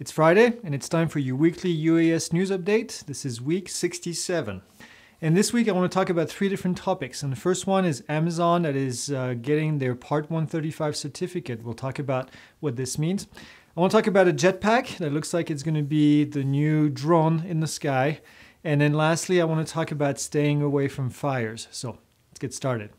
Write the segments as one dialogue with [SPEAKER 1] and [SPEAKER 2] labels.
[SPEAKER 1] It's Friday, and it's time for your weekly UAS news update. This is week 67. And this week, I want to talk about three different topics. And the first one is Amazon that is uh, getting their Part 135 certificate. We'll talk about what this means. I want to talk about a jetpack that looks like it's going to be the new drone in the sky. And then lastly, I want to talk about staying away from fires. So let's get started.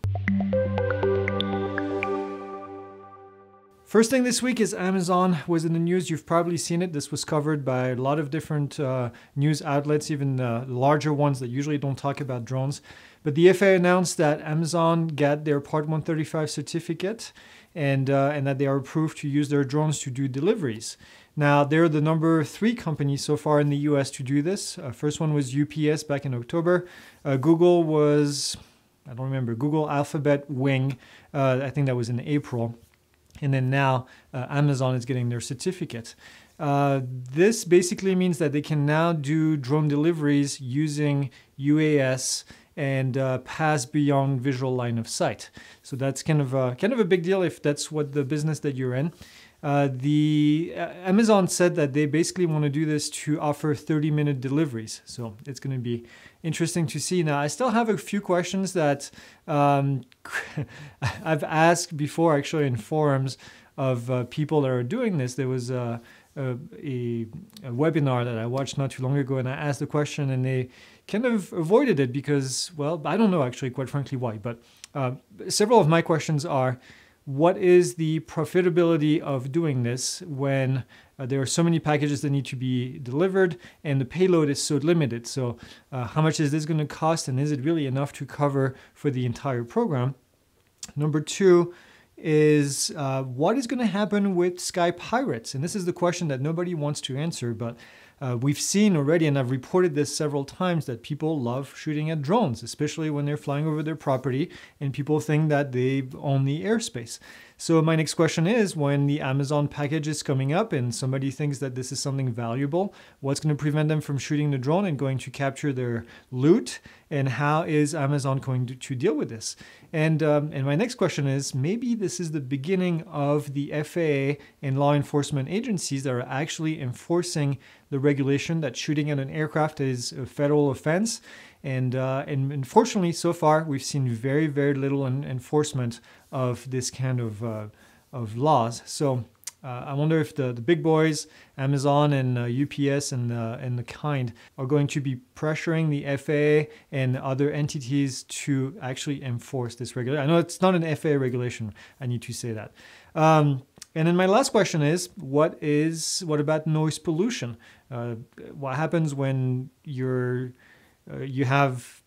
[SPEAKER 1] First thing this week is Amazon was in the news. You've probably seen it. This was covered by a lot of different uh, news outlets, even uh, larger ones that usually don't talk about drones. But the FAA announced that Amazon got their Part 135 certificate and, uh, and that they are approved to use their drones to do deliveries. Now, they're the number three company so far in the US to do this. Uh, first one was UPS back in October. Uh, Google was, I don't remember, Google Alphabet Wing. Uh, I think that was in April and then now uh, Amazon is getting their certificate. Uh, this basically means that they can now do drone deliveries using UAS and uh, pass beyond visual line of sight. So that's kind of a, kind of a big deal if that's what the business that you're in. Uh, the uh, Amazon said that they basically want to do this to offer 30 minute deliveries. So it's going to be interesting to see. Now, I still have a few questions that um, I've asked before, actually, in forums of uh, people that are doing this. There was a, a, a, webinar that I watched not too long ago, and I asked the question, and they kind of avoided it because, well, I don't know actually, quite frankly, why. But uh, several of my questions are what is the profitability of doing this when uh, there are so many packages that need to be delivered and the payload is so limited. So, uh, how much is this going to cost, and is it really enough to cover for the entire program? Number two is uh, what is going to happen with Sky Pirates? And this is the question that nobody wants to answer, but uh, we've seen already, and I've reported this several times, that people love shooting at drones, especially when they're flying over their property and people think that they own the airspace. So my next question is when the Amazon package is coming up and somebody thinks that this is something valuable, what's going to prevent them from shooting the drone and going to capture their loot? And how is Amazon going to, to deal with this? And, um, and my next question is maybe this is the beginning of the FAA and law enforcement agencies that are actually enforcing the regulation that shooting at an aircraft is a federal offense. And, uh, and unfortunately, so far, we've seen very, very little enforcement of this kind of, uh, of laws. So uh, I wonder if the, the big boys, Amazon and uh, UPS and, uh, and the kind, are going to be pressuring the FAA and other entities to actually enforce this regulation. I know it's not an FAA regulation, I need to say that. Um, and then my last question is, what is what about noise pollution? Uh, what happens when you're uh, you have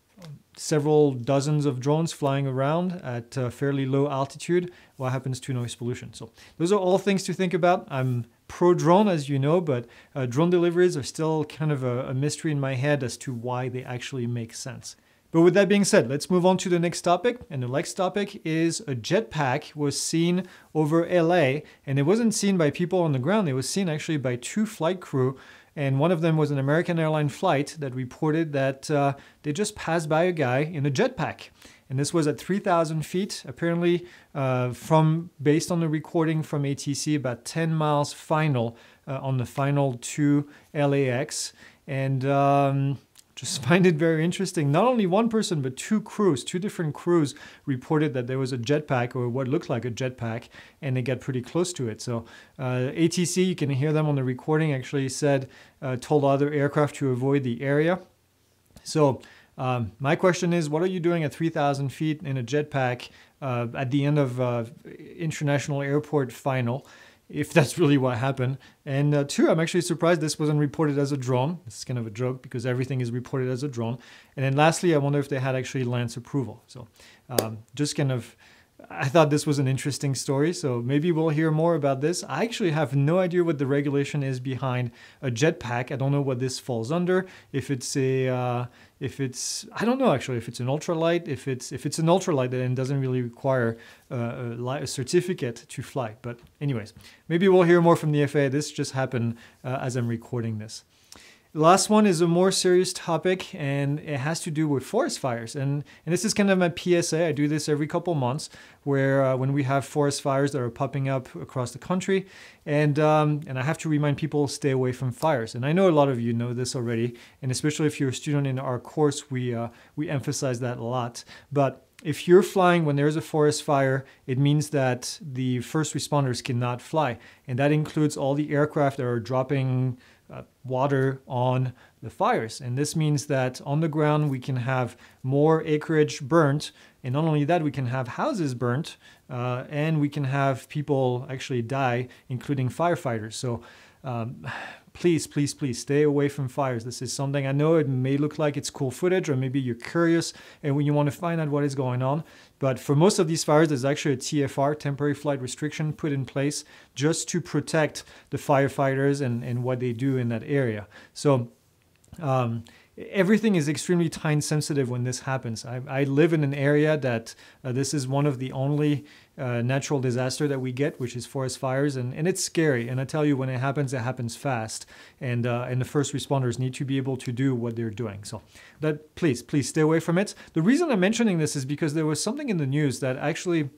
[SPEAKER 1] several dozens of drones flying around at fairly low altitude? What happens to noise pollution? So those are all things to think about. I'm pro drone, as you know, but uh, drone deliveries are still kind of a, a mystery in my head as to why they actually make sense. But with that being said, let's move on to the next topic. And the next topic is a jetpack was seen over LA, and it wasn't seen by people on the ground. It was seen actually by two flight crew and one of them was an American airline flight that reported that uh, they just passed by a guy in a jetpack. And this was at 3,000 feet, apparently uh, from based on the recording from ATC, about 10 miles final uh, on the final to LAX. And um, just find it very interesting. Not only one person, but two crews, two different crews reported that there was a jetpack or what looked like a jetpack, and they got pretty close to it. So uh, ATC, you can hear them on the recording, actually said, uh, told other aircraft to avoid the area. So um, my question is, what are you doing at 3,000 feet in a jetpack uh, at the end of uh, international airport final? If that's really what happened. And uh, two, I'm actually surprised this wasn't reported as a drone. This is kind of a joke because everything is reported as a drone. And then lastly, I wonder if they had actually LAANC approval. So um, just kind of I thought this was an interesting story, so maybe we'll hear more about this. I actually have no idea what the regulation is behind a jetpack. I don't know what this falls under. If it's a, uh, if it's, I don't know actually. If it's an ultralight, if it's if it's an ultralight, then it doesn't really require uh, a, a, certificate to fly. But anyways, maybe we'll hear more from the FAA. This just happened uh, as I'm recording this. The last one is a more serious topic and it has to do with forest fires. And, and this is kind of my PSA. I do this every couple months where uh, when we have forest fires that are popping up across the country and, um, and I have to remind people stay away from fires. And I know a lot of you know this already. And especially if you're a student in our course, we, uh, we emphasize that a lot. But if you're flying when there's a forest fire, it means that the first responders cannot fly. And that includes all the aircraft that are dropping uh, water on the fires. And this means that on the ground we can have more acreage burnt. And not only that, we can have houses burnt uh, and we can have people actually die, including firefighters. So um, please, please, please stay away from fires. This is something I know it may look like it's cool footage, or maybe you're curious and when you want to find out what is going on. But for most of these fires, there's actually a TFR, temporary flight restriction, put in place just to protect the firefighters and, and what they do in that area. So um, everything is extremely time sensitive when this happens. I, I live in an area that uh, this is one of the only uh, natural disaster that we get, which is forest fires, and, and it's scary. And I tell you, when it happens, it happens fast, and uh, and the first responders need to be able to do what they're doing. So that please, please stay away from it. The reason I'm mentioning this is because there was something in the news that actually.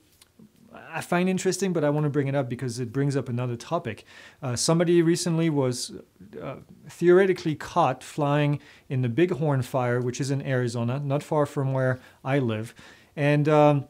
[SPEAKER 1] I find interesting, but I want to bring it up because it brings up another topic. Uh, somebody recently was uh, theoretically caught flying in the Bighorn Fire, which is in Arizona, not far from where I live, and um,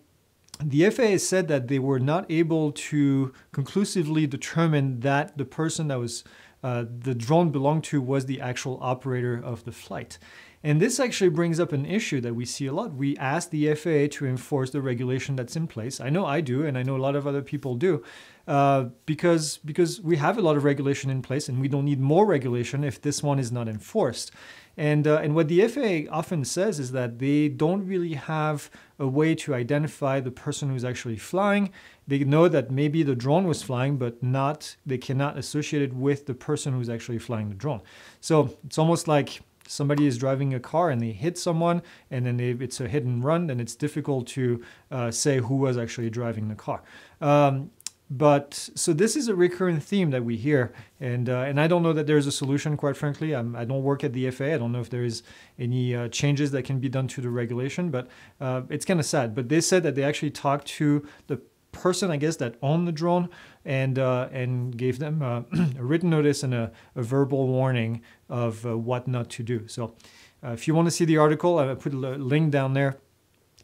[SPEAKER 1] the FAA said that they were not able to conclusively determine that the person that was uh, the drone belonged to was the actual operator of the flight. And this actually brings up an issue that we see a lot. We ask the FAA to enforce the regulation that's in place. I know I do, and I know a lot of other people do, uh, because because we have a lot of regulation in place, and we don't need more regulation if this one is not enforced. And, uh, and what the FAA often says is that they don't really have a way to identify the person who's actually flying. They know that maybe the drone was flying, but not they cannot associate it with the person who's actually flying the drone. So it's almost like somebody is driving a car and they hit someone and then they, it's a hit and run, then it's difficult to uh, say who was actually driving the car. Um, but so this is a recurrent theme that we hear, and uh, and I don't know that there's a solution. Quite frankly, I'm, I do not work at the FAA. I don't know if there is any uh, changes that can be done to the regulation, but uh, it's kind of sad. But they said that they actually talked to the person, I guess, that owned the drone, and uh, and gave them uh, a written notice and a, a verbal warning of uh, what not to do. So, if you want to see the article, I put a link down there.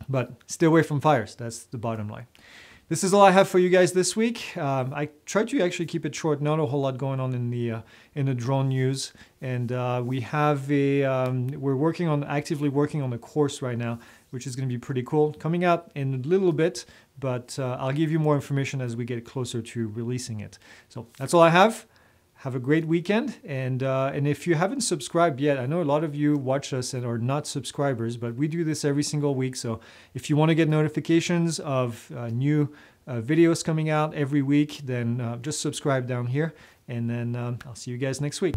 [SPEAKER 1] But stay away from fires. That's the bottom line. This is all I have for you guys this week. Um, I tried to actually keep it short. Not a whole lot going on in the uh, in the drone news, and uh, we have a um, we're working on actively working on the course right now, which is going to be pretty cool. Coming out in a little bit, but uh, I'll give you more information as we get closer to releasing it. So that's all I have. Have a great weekend, and uh, and if you haven't subscribed yet, I know a lot of you watch us and are not subscribers, but we do this every single week. So if you want to get notifications of uh, new uh, videos coming out every week, then uh, just subscribe down here, and then um, I'll see you guys next week.